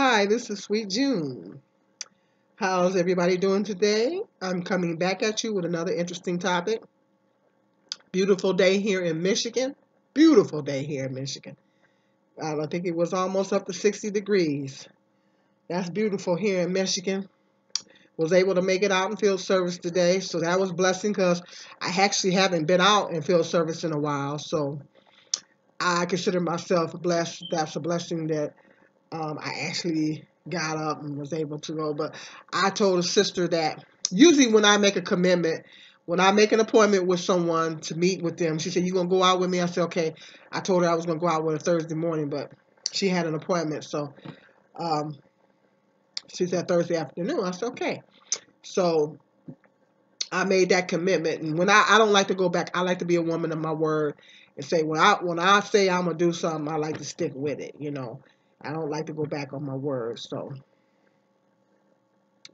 Hi, this is Sweet June. How's everybody doing today? I'm coming back at you with another interesting topic. Beautiful day here in Michigan. Beautiful day here in Michigan. Uh, I think it was almost up to 60 degrees. That's beautiful here in Michigan. Was able to make it out in field service today, so that was blessing because I actually haven't been out in field service in a while. So I consider myself blessed. That's a blessing that um, I actually got up and was able to go. But I told a sister that usually when I make a commitment, when I make an appointment with someone to meet with them, she said, You gonna go out with me? I said, Okay. I told her I was gonna go out with her Thursday morning, but she had an appointment. So um, she said Thursday afternoon. I said, Okay. So I made that commitment. And when I, I don't like to go back, I like to be a woman of my word and say when I when I say I'm gonna do something, I like to stick with it, you know. I don't like to go back on my word. So,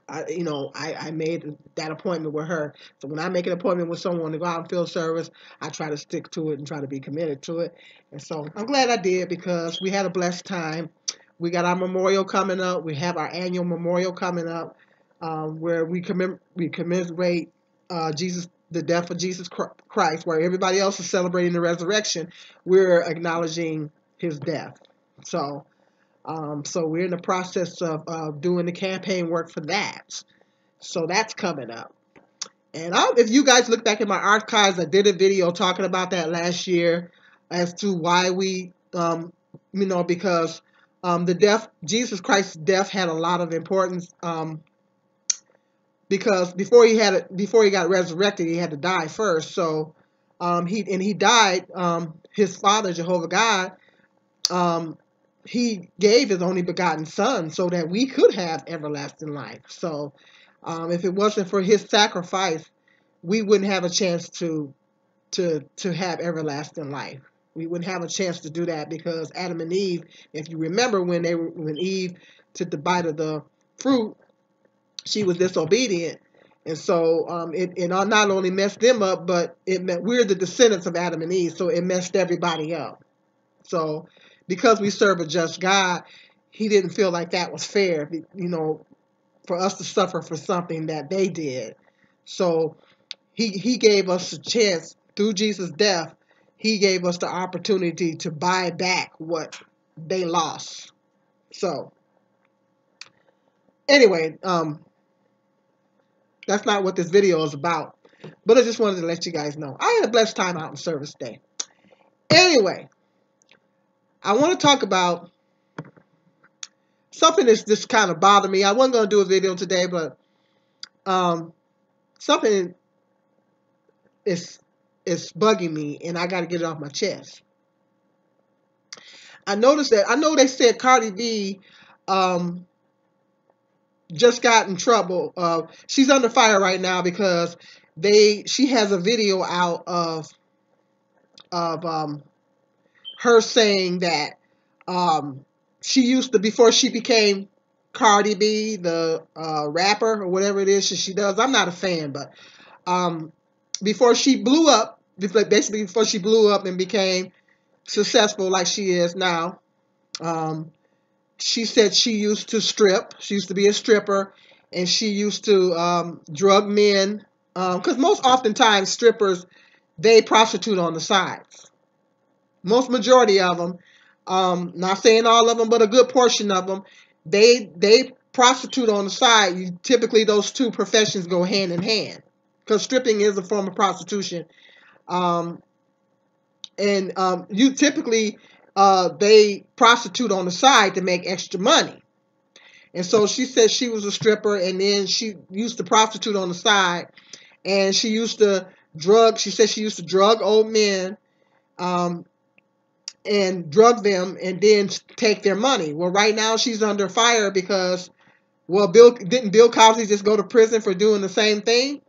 I, you know, I, I made that appointment with her. So when I make an appointment with someone to go out and field service, I try to stick to it and try to be committed to it. And so I'm glad I did because we had a blessed time. We got our memorial coming up. We have our annual memorial coming up um, where we commem- we commemorate uh, Jesus, the death of Jesus Christ, where everybody else is celebrating the resurrection. We're acknowledging his death. So um, so we're in the process of uh, doing the campaign work for that. So that's coming up. And I'll, if you guys look back in my archives, I did a video talking about that last year as to why we, um, you know, because um, the death, Jesus Christ's death had a lot of importance. Um, because before he had it, before he got resurrected, he had to die first. So um, he and he died. Um, his father, Jehovah God, he gave his only begotten son so that we could have everlasting life. So um, if it wasn't for his sacrifice, we wouldn't have a chance to to to have everlasting life. We wouldn't have a chance to do that because Adam and Eve, if you remember when they were when Eve took the bite of the fruit, she was disobedient. And so um, it, it not only messed them up, but it meant we're the descendants of Adam and Eve, so it messed everybody up. So because we serve a just God, he didn't feel like that was fair, you know, for us to suffer for something that they did. So he he gave us a chance through Jesus' death. He gave us the opportunity to buy back what they lost. So anyway, um, that's not what this video is about. But I just wanted to let you guys know. I had a blessed time out in service day. Anyway, I want to talk about something that's just kind of bothered me. I wasn't going to do a video today, but um, something is is bugging me, and I got to get it off my chest. I noticed that I know they said Cardi B um, just got in trouble. Uh, she's under fire right now because they she has a video out of of um, her saying that um, she used to before she became Cardi B, the uh, rapper or whatever it is she does. I'm not a fan, but um, before she blew up, basically before she blew up and became successful like she is now, um, she said she used to strip. She used to be a stripper, and she used to um, drug men. Because um, most oftentimes strippers they prostitute on the sides most majority of them, um, not saying all of them, but a good portion of them, they they prostitute on the side. You typically those two professions go hand in hand because stripping is a form of prostitution, um, and um, you typically uh, they prostitute on the side to make extra money. And so she said she was a stripper, and then she used to prostitute on the side, and she used to drug. She said she used to drug old men, um, and drug them and then take their money. Well, right now she's under fire because, well, Bill didn't Bill Cosby just go to prison for doing the same thing,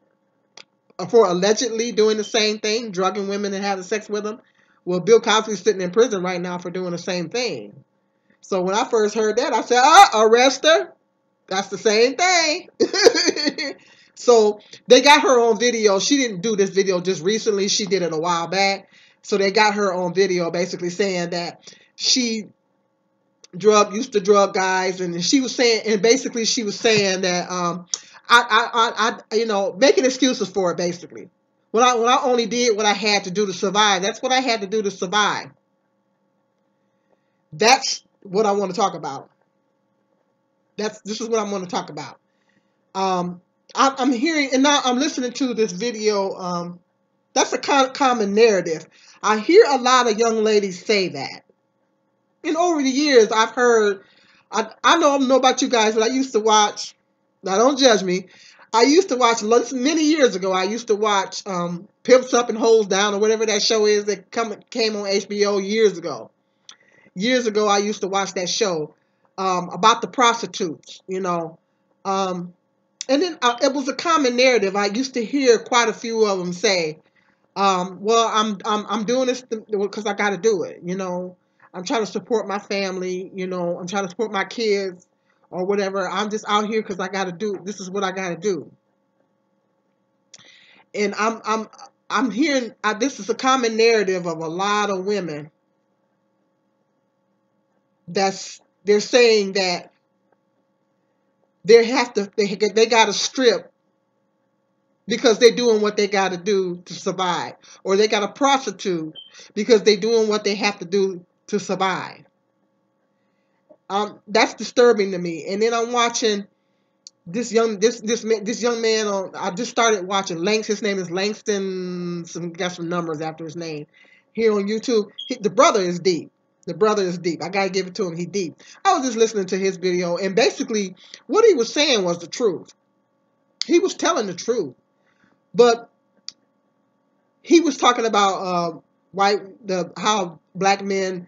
uh, for allegedly doing the same thing, drugging women and having sex with them. Well, Bill Cosby's sitting in prison right now for doing the same thing. So when I first heard that, I said, "Ah, arrest her." That's the same thing. so they got her on video. She didn't do this video just recently. She did it a while back. So they got her on video basically saying that she drug used to drug guys, and she was saying, and basically she was saying that um, I, I, I, you know, making excuses for it. Basically, when I when I only did what I had to do to survive, that's what I had to do to survive. That's what I want to talk about. That's this is what I'm going to talk about. Um, I, I'm hearing and now I'm listening to this video. Um, that's a common narrative. I hear a lot of young ladies say that. And over the years, I've heard. I I know I don't know about you guys, but I used to watch. Now don't judge me. I used to watch many years ago. I used to watch um, Pimps Up and Hoes Down or whatever that show is that come came on HBO years ago. Years ago, I used to watch that show um, about the prostitutes. You know, um, and then uh, it was a common narrative. I used to hear quite a few of them say, um, "Well, I'm I'm I'm doing this because I got to do it." You know, I'm trying to support my family. You know, I'm trying to support my kids or whatever. I'm just out here because I got to do. This is what I got to do. And I'm I'm I'm hearing uh, this is a common narrative of a lot of women. That's they're saying that they have to they they got to strip because they're doing what they got to do to survive, or they got to prostitute because they're doing what they have to do to survive. Um, that's disturbing to me. And then I'm watching this young this this this young man on. I just started watching Langston. His name is Langston. Some got some numbers after his name here on YouTube. He, the brother is deep. The brother is deep. I gotta give it to him. He deep. I was just listening to his video, and basically what he was saying was the truth. He was telling the truth, but he was talking about uh, white the how black men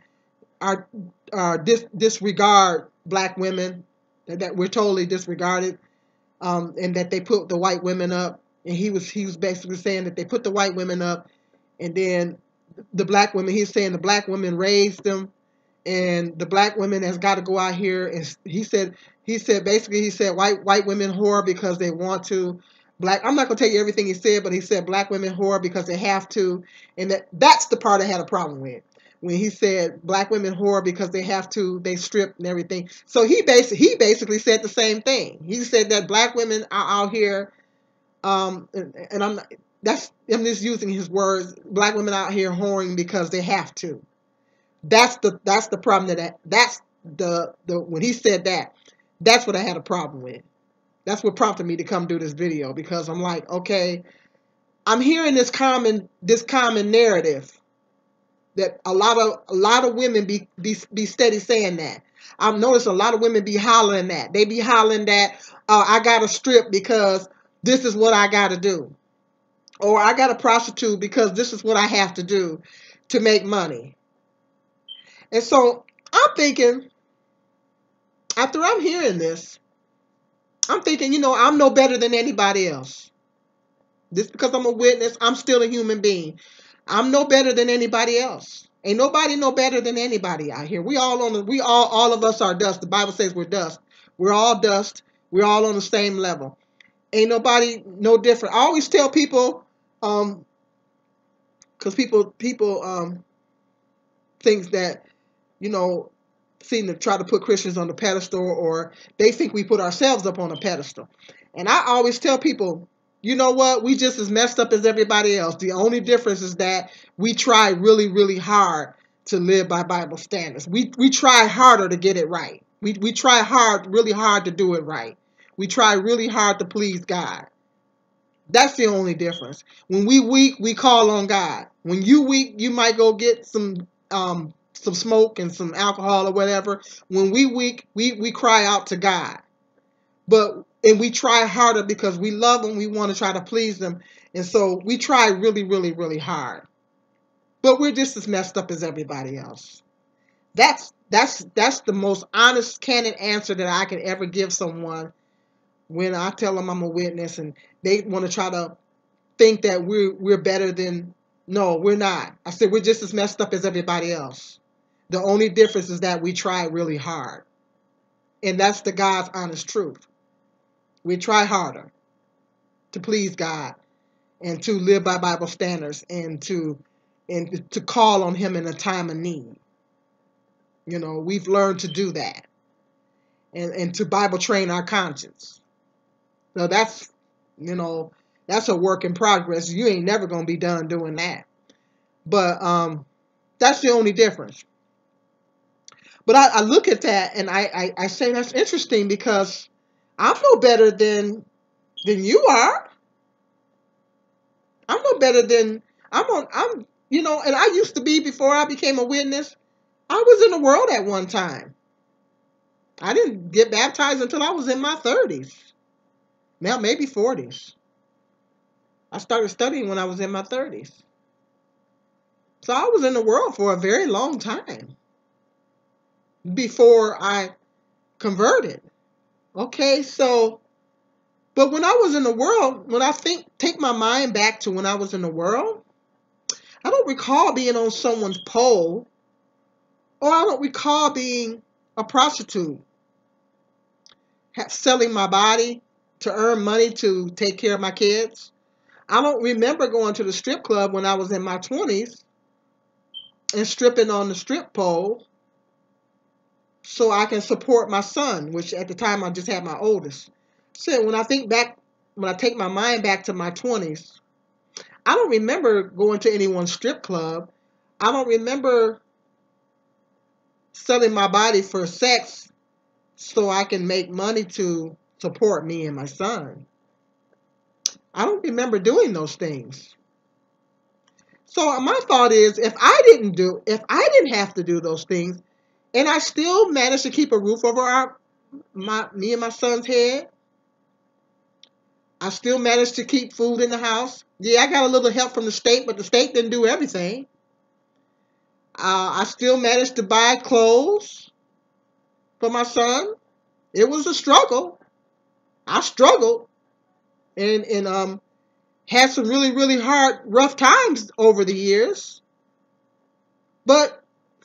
are are dis, disregard black women that, that we're totally disregarded um, and that they put the white women up. And he was he was basically saying that they put the white women up and then the black women he's saying the black women raised them and the black women has got to go out here and he said he said basically he said white white women whore because they want to black i'm not going to tell you everything he said but he said black women whore because they have to and that that's the part i had a problem with when he said black women whore because they have to, they strip and everything. So he basically he basically said the same thing. He said that black women are out here, um, and, and I'm not, that's I'm just using his words. Black women out here whoring because they have to. That's the that's the problem that that's the the when he said that, that's what I had a problem with. That's what prompted me to come do this video because I'm like, okay, I'm hearing this common this common narrative that a lot of a lot of women be be, be steady saying that. I've noticed a lot of women be hollering that. They be hollering that uh, I got to strip because this is what I got to do. Or I got to prostitute because this is what I have to do to make money. And so I'm thinking, after I'm hearing this, I'm thinking, you know, I'm no better than anybody else. Just because I'm a witness, I'm still a human being. I'm no better than anybody else. Ain't nobody no better than anybody out here. We all on the we all all of us are dust. The Bible says we're dust. We're all dust. We're all on the same level. Ain't nobody no different. I always tell people, um, because people people um think that, you know, seem to try to put Christians on the pedestal or they think we put ourselves up on a pedestal. And I always tell people, you know what? We just as messed up as everybody else. The only difference is that we try really, really hard to live by Bible standards. We we try harder to get it right. We we try hard, really hard to do it right. We try really hard to please God. That's the only difference. When we weak, we call on God. When you weak, you might go get some um some smoke and some alcohol or whatever. When we weak, we we cry out to God. But and we try harder because we love them, we want to try to please them. And so we try really, really, really hard. But we're just as messed up as everybody else. That's that's that's the most honest, candid answer that I can ever give someone when I tell them I'm a witness and they want to try to think that we're we're better than no, we're not. I said we're just as messed up as everybody else. The only difference is that we try really hard. And that's the God's honest truth we try harder to please God and to live by Bible standards and to and to call on him in a time of need. You know, we've learned to do that. And and to Bible train our conscience. So that's you know, that's a work in progress. You ain't never gonna be done doing that. But um that's the only difference. But I, I look at that and I, I, I say that's interesting because I'm no better than than you are. I'm no better than I'm on I'm you know, and I used to be before I became a witness. I was in the world at one time. I didn't get baptized until I was in my 30s. Now maybe 40s. I started studying when I was in my 30s. So I was in the world for a very long time before I converted. Okay, so but when I was in the world, when I think take my mind back to when I was in the world, I don't recall being on someone's pole or I don't recall being a prostitute, selling my body to earn money to take care of my kids. I don't remember going to the strip club when I was in my 20s and stripping on the strip pole so I can support my son, which at the time I just had my oldest. So when I think back, when I take my mind back to my 20s, I don't remember going to anyone's strip club. I don't remember selling my body for sex so I can make money to support me and my son. I don't remember doing those things. So my thought is if I didn't do if I didn't have to do those things, and I still managed to keep a roof over our my me and my son's head. I still managed to keep food in the house. Yeah, I got a little help from the state, but the state didn't do everything. Uh, I still managed to buy clothes for my son. It was a struggle. I struggled and and um had some really really hard rough times over the years. But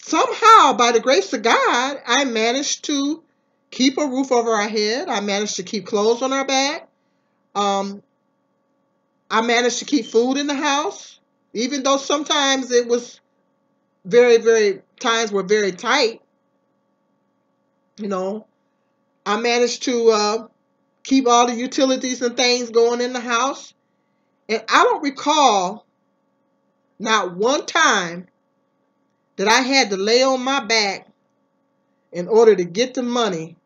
somehow, by the grace of God, I managed to keep a roof over our head. I managed to keep clothes on our back. Um, I managed to keep food in the house, even though sometimes it was very, very, times were very tight. You know, I managed to uh, keep all the utilities and things going in the house. And I don't recall not one time that I had to lay on my back in order to get the money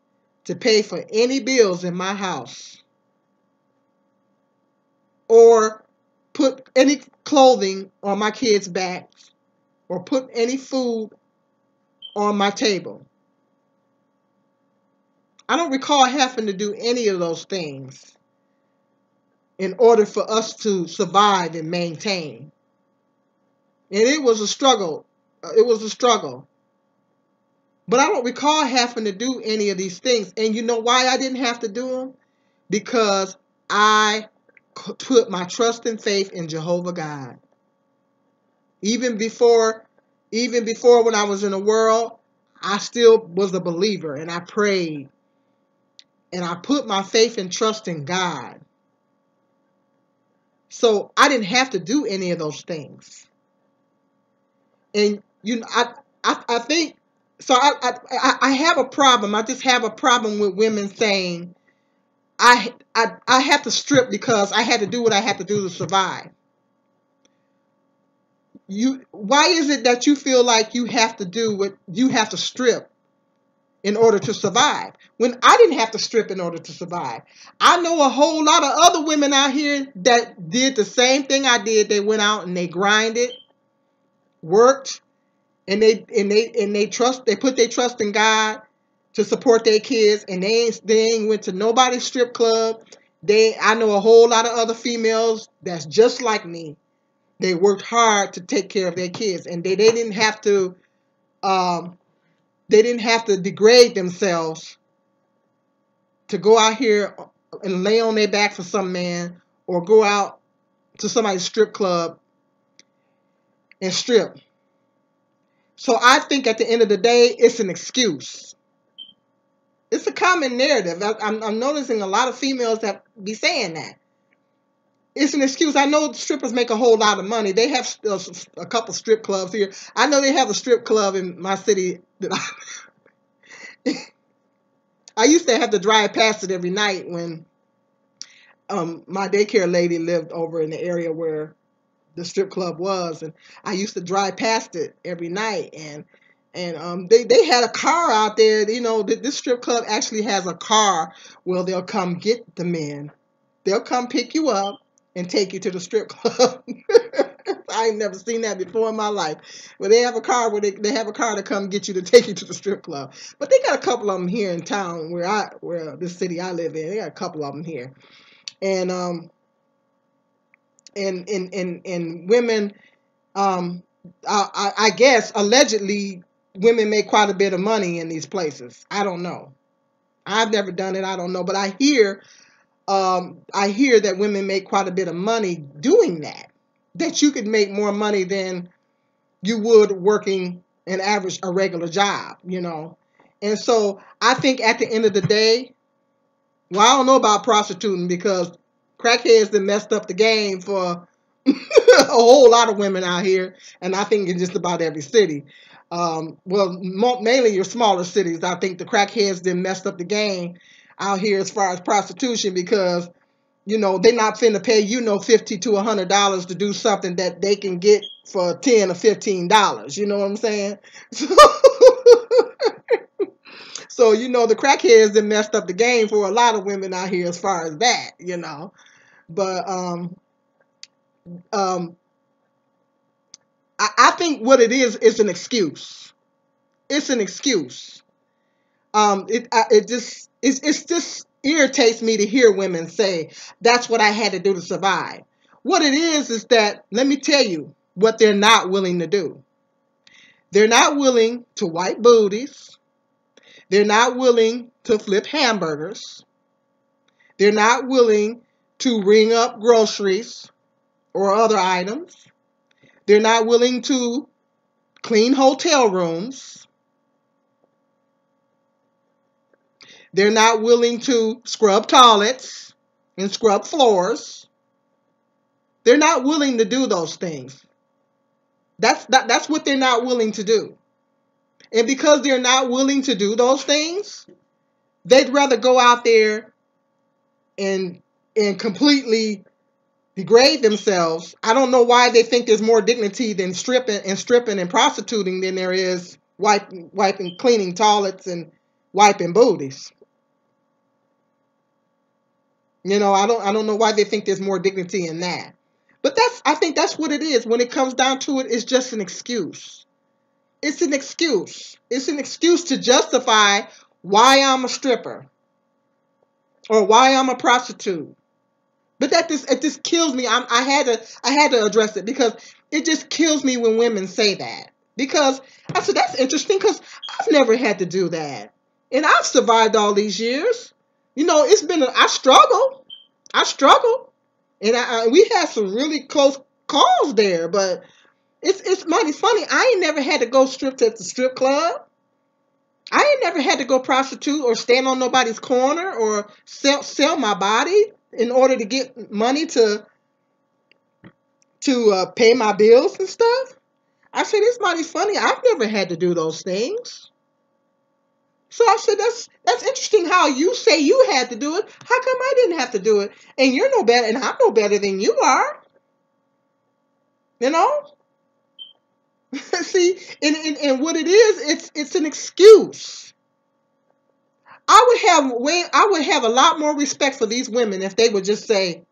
to pay for any bills in my house or put any clothing on my kids' backs or put any food on my table. I don't recall having to do any of those things in order for us to survive and maintain. And it was a struggle Uh, it was a struggle. But I don't recall having to do any of these things. And you know why I didn't have to do them? Because I put my trust and faith in Jehovah God. Even before even before when I was in the world, I still was a believer and I prayed. And I put my faith and trust in God. So I didn't have to do any of those things. And you know, I, I, I think so. I, I, I have a problem. I just have a problem with women saying, I, I, I have to strip because I had to do what I had to do to survive. You, why is it that you feel like you have to do what you have to strip in order to survive? When I didn't have to strip in order to survive. I know a whole lot of other women out here that did the same thing I did. They went out and they grinded, worked, and they and they and they trust they put their trust in God to support their kids and they ain't they ain't went to nobody's strip club. They I know a whole lot of other females that's just like me. They worked hard to take care of their kids and they, they didn't have to um they didn't have to degrade themselves to go out here and lay on their back for some man or go out to somebody's strip club and strip. So I think at the end of the day, it's an excuse. It's a common narrative. I, am I'm noticing a lot of females that be saying that. It's an excuse. I know strippers make a whole lot of money. They have a, a couple strip clubs here. I know they have a strip club in my city that I I used to have to drive past it every night when um, my daycare lady lived over in the area where the strip club was, and I used to drive past it every night, and and um, they they had a car out there. You know, that this strip club actually has a car where they'll come get the men. They'll come pick you up and take you to the strip club. I ain't never seen that before in my life. But they have a car where they, they have a car to come get you to take you to the strip club. But they got a couple of them here in town where I where this city I live in. They got a couple of them here, and um and and and and women um I, I guess allegedly women make quite a bit of money in these places. I don't know. I've never done it. I don't know, but I hear um, I hear that women make quite a bit of money doing that that you could make more money than you would working an average a regular job, you know. And so I think at the end of the day, well, I don't know about prostituting because crackheads that messed up the game for a whole lot of women out here, and I think in just about every city. Um, well, mainly your smaller cities. I think the crackheads then messed up the game out here as far as prostitution because you know, they're not finna pay you know fifty to a hundred dollars to do something that they can get for ten or fifteen dollars. You know what I'm saying? So, so you know the crackheads that messed up the game for a lot of women out here as far as that, you know. But um um I, I think what it is is an excuse. It's an excuse. Um it I, it just it's it's just irritates me to hear women say, that's what I had to do to survive. What it is, is that, let me tell you what they're not willing to do. They're not willing to wipe booties. They're not willing to flip hamburgers. They're not willing to ring up groceries or other items. They're not willing to clean hotel rooms. They're not willing to scrub toilets and scrub floors. They're not willing to do those things. That's that, that's what they're not willing to do. And because they're not willing to do those things, they'd rather go out there and and completely degrade themselves. I don't know why they think there's more dignity than stripping and stripping and prostituting than there is wiping, wiping, cleaning toilets and wiping booties. You know, I don't I don't know why they think there's more dignity in that. But that's I think that's what it is. When it comes down to it, it's just an excuse. It's an excuse. It's an excuse to justify why I'm a stripper or why I'm a prostitute. But that just it just kills me. I'm, I had to I had to address it because it just kills me when women say that. Because I said that's interesting because I've never had to do that, and I've survived all these years you know, it's been, a, I struggle. I struggle. And I, I, we had some really close calls there, but it's it's mighty funny. I ain't never had to go strip to the strip club. I ain't never had to go prostitute or stand on nobody's corner or sell sell my body in order to get money to to uh, pay my bills and stuff. I said it's mighty funny. I've never had to do those things. So I said, that's that's interesting how you say you had to do it. How come I didn't have to do it? And you're no better, and I'm no better than you are. You know? See, and, and, and what it is, it's it's an excuse. I would have way I would have a lot more respect for these women if they would just say,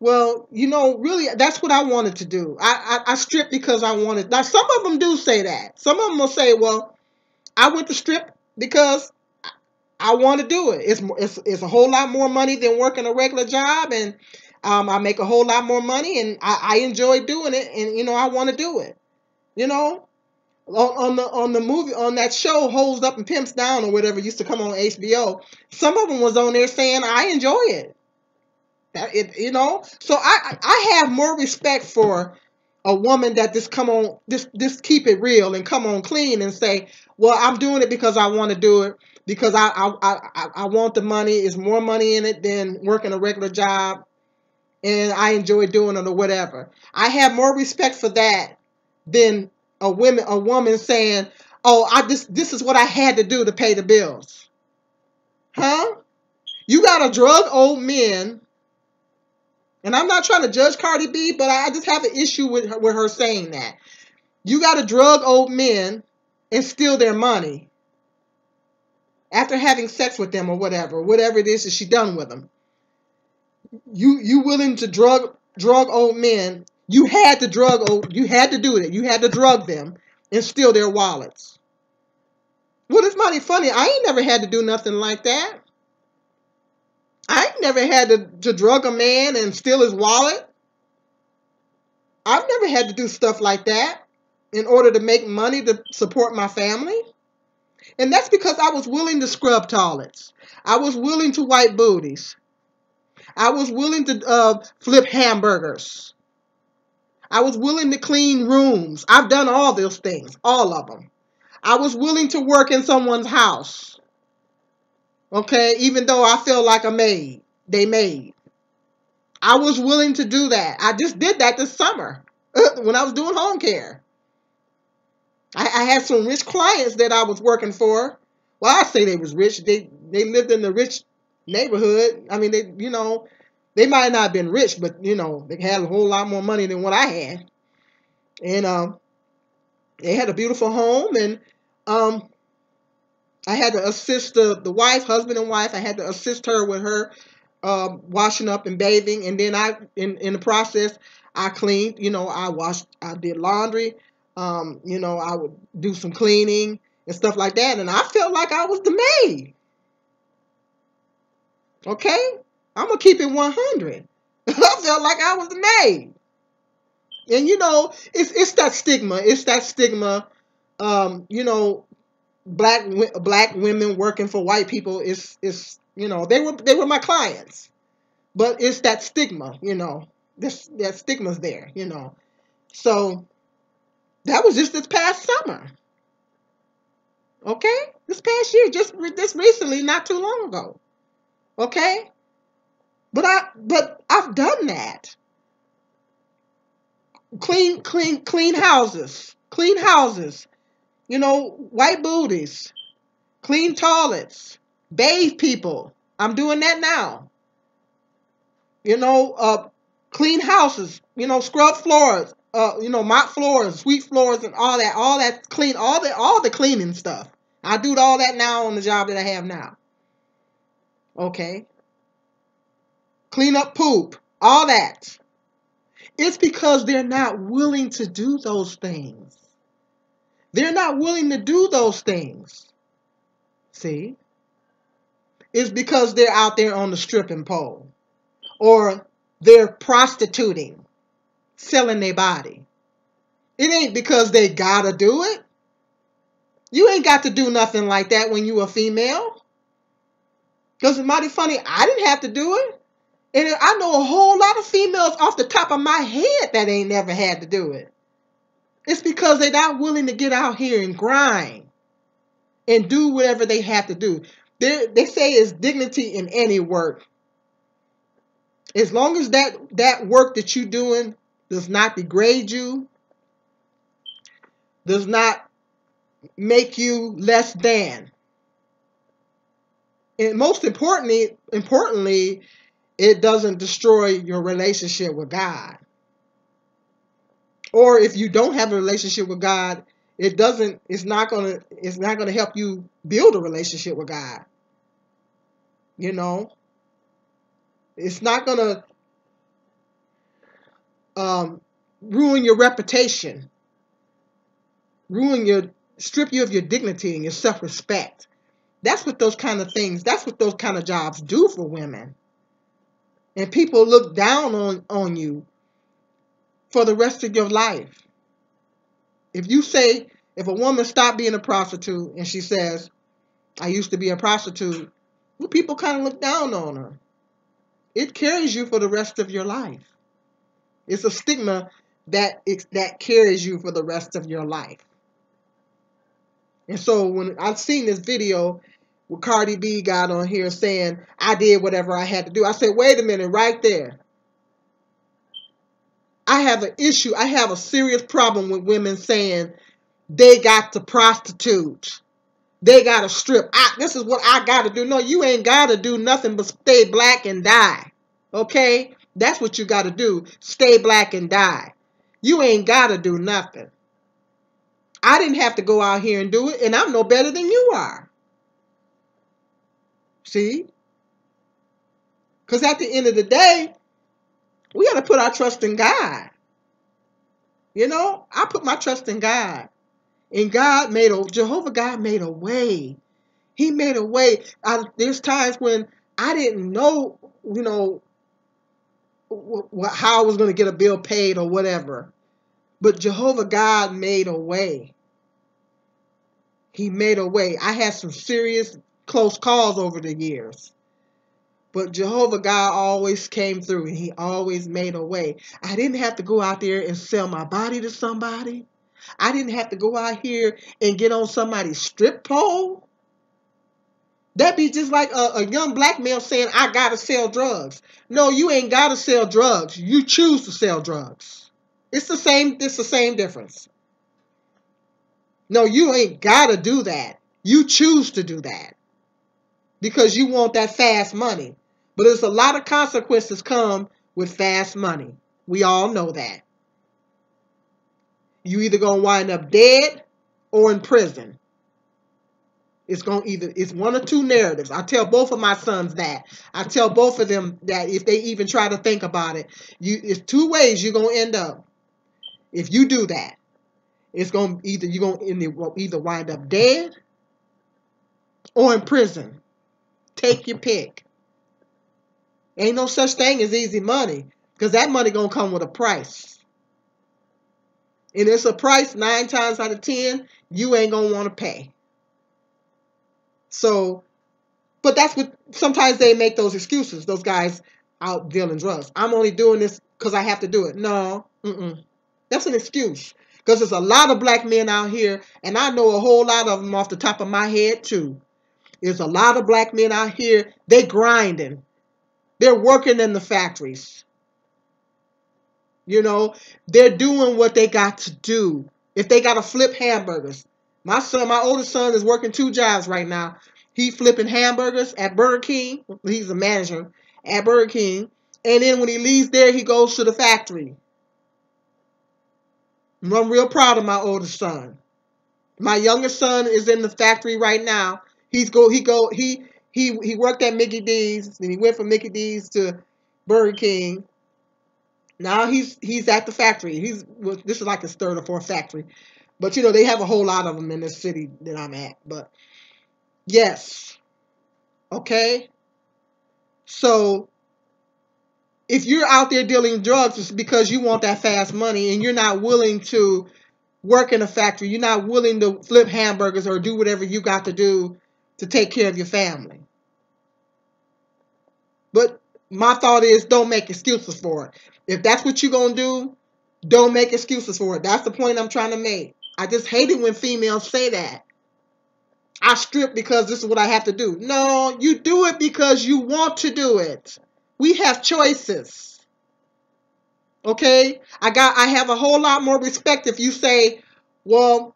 well, you know, really, that's what I wanted to do. I, I, I stripped because I wanted. Now, some of them do say that. Some of them will say, well, I went to strip because I want to do it. It's, it's it's a whole lot more money than working a regular job, and um, I make a whole lot more money, and I, I enjoy doing it, and you know I want to do it. You know, on, on, the on the movie on that show, Holds Up and Pimps Down or whatever used to come on HBO. Some of them was on there saying I enjoy it. That it you know, so I I have more respect for a woman that just come on just just keep it real and come on clean and say, well, I'm doing it because I want to do it because I I I, I want the money. It's more money in it than working a regular job, and I enjoy doing it or whatever. I have more respect for that than a woman a woman saying, oh, I just this is what I had to do to pay the bills. Huh? You got to drug old men. And I'm not trying to judge Cardi B, but I just have an issue with her, with her saying that. You got to drug old men and steal their money after having sex with them or whatever, whatever it is that she done with them. You you willing to drug drug old men? You had to drug old. You had to do it. You had to drug them and steal their wallets. Well, it's mighty funny. I ain't never had to do nothing like that. I ain't never had to, to drug a man and steal his wallet. I've never had to do stuff like that in order to make money to support my family. And that's because I was willing to scrub toilets. I was willing to wipe booties. I was willing to uh, flip hamburgers. I was willing to clean rooms. I've done all those things, all of them. I was willing to work in someone's house. Okay, even though I feel like a maid, they made. I was willing to do that. I just did that this summer when I was doing home care. I, I had some rich clients that I was working for. Well, I say they was rich. They they lived in the rich neighborhood. I mean, they you know they might not have been rich, but you know they had a whole lot more money than what I had, and um, they had a beautiful home, and um, I had to assist the the wife, husband and wife. I had to assist her with her um, washing up and bathing, and then I in in the process I cleaned. You know, I washed, I did laundry. Um, you know, I would do some cleaning and stuff like that, and I felt like I was the maid. Okay, I'm gonna keep it 100. I felt like I was maid, and you know, it's it's that stigma. It's that stigma. Um, you know, black black women working for white people is is you know they were they were my clients, but it's that stigma. You know, this that stigma's there. You know, so that was just this past summer. Okay? This past year, just this recently, not too long ago. Okay? But I but I've done that. Clean, clean, clean houses. Clean houses. You know, white booties. Clean toilets. Bathe people. I'm doing that now. You know, uh, clean houses. You know, scrub floors uh, you know, mop floors, sweep floors, and all that, all that clean, all the all the cleaning stuff. I do all that now on the job that I have now. Okay. Clean up poop, all that. It's because they're not willing to do those things. They're not willing to do those things. See? It's because they're out there on the stripping pole or they're prostituting selling their body. It ain't because they gotta do it. You ain't got to do nothing like that when you a female. Because it's mighty funny, I didn't have to do it. And I know a whole lot of females off the top of my head that ain't never had to do it. It's because they're not willing to get out here and grind and do whatever they have to do. They they say it's dignity in any work. As long as that that work that you're doing does not degrade you, does not make you less than. And most importantly, importantly, it doesn't destroy your relationship with God. Or if you don't have a relationship with God, it doesn't it's not going to it's not going to help you build a relationship with God. You know, it's not going to um, ruin your reputation, ruin your, strip you of your dignity and your self respect. That's what those kind of things, that's what those kind of jobs do for women. And people look down on, on you for the rest of your life. If you say, if a woman stopped being a prostitute and she says, I used to be a prostitute, well, people kind of look down on her. It carries you for the rest of your life. It's a stigma that that carries you for the rest of your life. And so when I've seen this video where Cardi B got on here saying, I did whatever I had to do, I said, wait a minute, right there. I have an issue. I have a serious problem with women saying they got to prostitute. They got to strip. I, this is what I got to do. No, you ain't got to do nothing but stay black and die. Okay? That's what you got to do. Stay black and die. You ain't got to do nothing. I didn't have to go out here and do it, and I'm no better than you are. See? Because at the end of the day, we got to put our trust in God. You know, I put my trust in God. And God made a, Jehovah God made a way. He made a way. I, there's times when I didn't know, you know, how I was going to get a bill paid or whatever. But Jehovah God made a way. He made a way. I had some serious close calls over the years. But Jehovah God always came through and he always made a way. I didn't have to go out there and sell my body to somebody. I didn't have to go out here and get on somebody's strip pole. That'd be just like a, a young black male saying, I gotta sell drugs. No, you ain't gotta sell drugs. You choose to sell drugs. It's the same, it's the same difference. No, you ain't gotta do that. You choose to do that. Because you want that fast money. But there's a lot of consequences come with fast money. We all know that. You either gonna wind up dead or in prison. It's gonna either it's one or two narratives. I tell both of my sons that. I tell both of them that if they even try to think about it, you it's two ways you're gonna end up. If you do that, it's gonna either you're gonna either wind up dead or in prison. Take your pick. Ain't no such thing as easy money because that money gonna come with a price. And it's a price nine times out of ten you ain't gonna want to pay. So, but that's what sometimes they make those excuses. Those guys out dealing drugs. I'm only doing this because I have to do it. No, mm-mm. that's an excuse. Because there's a lot of black men out here, and I know a whole lot of them off the top of my head too. There's a lot of black men out here. They grinding. They're working in the factories. You know, they're doing what they got to do. If they got to flip hamburgers, my son, my oldest son, is working two jobs right now. He flipping hamburgers at Burger King. He's a manager at Burger King. And then when he leaves there, he goes to the factory. I'm real proud of my oldest son. My youngest son is in the factory right now. He's go he go he he he worked at Mickey D's and he went from Mickey D's to Burger King. Now he's he's at the factory. He's well, this is like his third or fourth factory, but you know they have a whole lot of them in this city that I'm at. But yes, okay. So if you're out there dealing drugs, it's because you want that fast money and you're not willing to work in a factory. You're not willing to flip hamburgers or do whatever you got to do to take care of your family. But my thought is don't make excuses for it. If that's what you're going to do, don't make excuses for it. That's the point I'm trying to make. I just hate it when females say that. I strip because this is what I have to do. No, you do it because you want to do it. We have choices. Okay? I got I have a whole lot more respect if you say, "Well,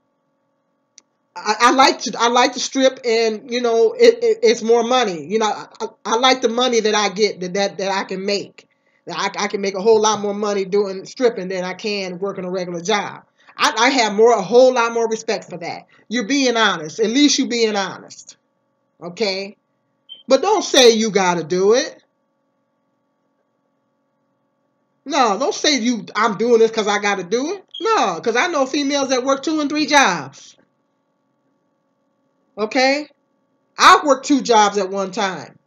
I, I, like to I like to strip, and you know it, it it's more money. You know I, I, like the money that I get that that, that I can make. I, I can make a whole lot more money doing stripping than I can working a regular job. I, I have more a whole lot more respect for that. You're being honest. At least you're being honest. Okay, but don't say you got to do it. No, don't say you. I'm doing this because I got to do it. No, because I know females that work two and three jobs. Okay? I've worked two jobs at one time.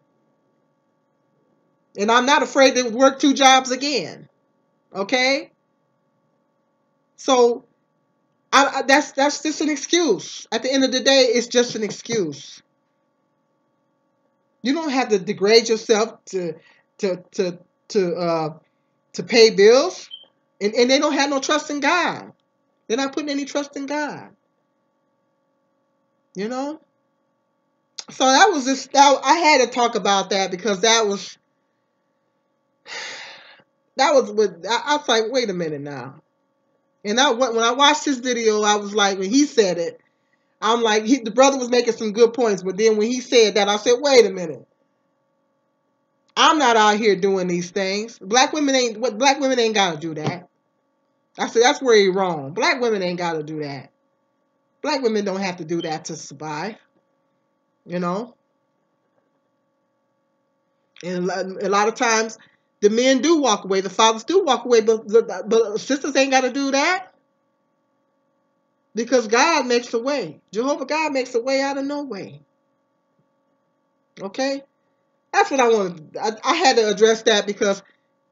And I'm not afraid to work two jobs again. Okay? So I, I, that's that's just an excuse. At the end of the day, it's just an excuse. You don't have to degrade yourself to to to to uh to pay bills. And, and they don't have no trust in God. They're not putting any trust in God. You know? So that was just that I had to talk about that because that was that was what I, I was like, wait a minute now. And I when I watched this video, I was like, when he said it, I'm like, he, the brother was making some good points, but then when he said that, I said, wait a minute. I'm not out here doing these things. Black women ain't what black women ain't gotta do that. I said that's where he wrong. Black women ain't gotta do that. Black women don't have to do that to survive. You know? And a lot of times the men do walk away, the fathers do walk away, but, but sisters ain't got to do that. Because God makes a way. Jehovah God makes a way out of no way. Okay? That's what I wanted. I, I had to address that because,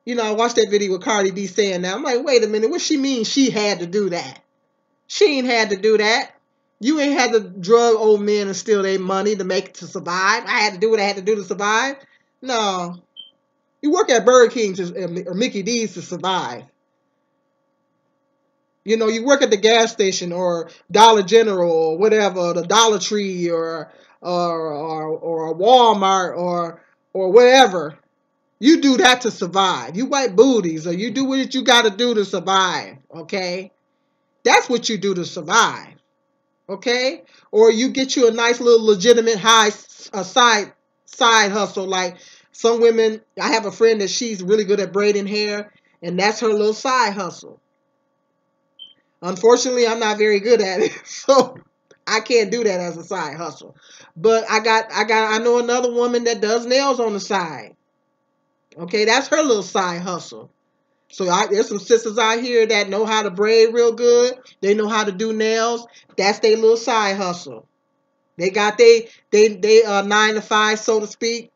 you know, I watched that video with Cardi B saying that. I'm like, wait a minute, what she mean she had to do that? She ain't had to do that. You ain't had to drug old men and steal their money to make to survive. I had to do what I had to do to survive. No. You work at Burger King to, or Mickey D's to survive. You know, you work at the gas station or Dollar General or whatever, the Dollar Tree or or or, or Walmart or or whatever. You do that to survive. You wipe booties or you do what you got to do to survive. Okay, that's what you do to survive. Okay, or you get you a nice little legitimate high side side hustle like some women. I have a friend that she's really good at braiding hair, and that's her little side hustle. Unfortunately, I'm not very good at it, so I can't do that as a side hustle. But I got, I got, I know another woman that does nails on the side. Okay, that's her little side hustle. So I, there's some sisters out here that know how to braid real good. They know how to do nails. That's their little side hustle. They got they they they uh nine to five, so to speak.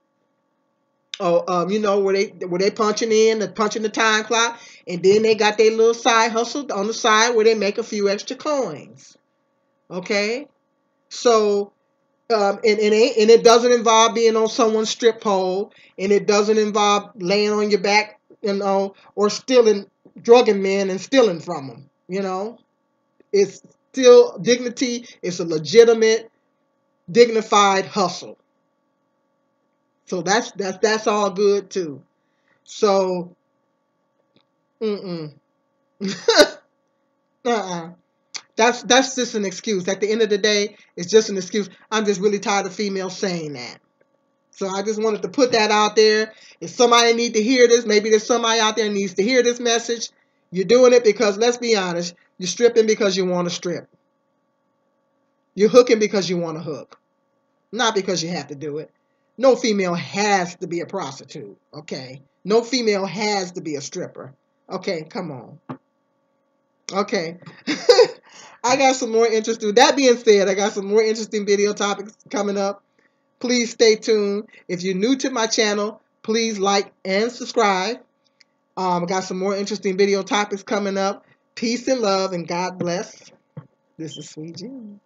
Oh, um, you know where they where they punching in, the punching the time clock, and then they got their little side hustle on the side where they make a few extra coins. Okay, so um, and, and, it, and it doesn't involve being on someone's strip pole, and it doesn't involve laying on your back, you know, or stealing, drugging men and stealing from them. You know, it's still dignity. It's a legitimate, dignified hustle. So that's that's that's all good too. So, mm mm. uh-uh. That's that's just an excuse. At the end of the day, it's just an excuse. I'm just really tired of females saying that. So I just wanted to put that out there. If somebody need to hear this, maybe there's somebody out there needs to hear this message. You're doing it because let's be honest, you're stripping because you want to strip. You're hooking because you want to hook. Not because you have to do it no female has to be a prostitute, okay? No female has to be a stripper. Okay, come on. Okay. I got some more interesting. That being said, I got some more interesting video topics coming up. Please stay tuned. If you're new to my channel, please like and subscribe. Um, I got some more interesting video topics coming up. Peace and love, and God bless. This is Sweet June.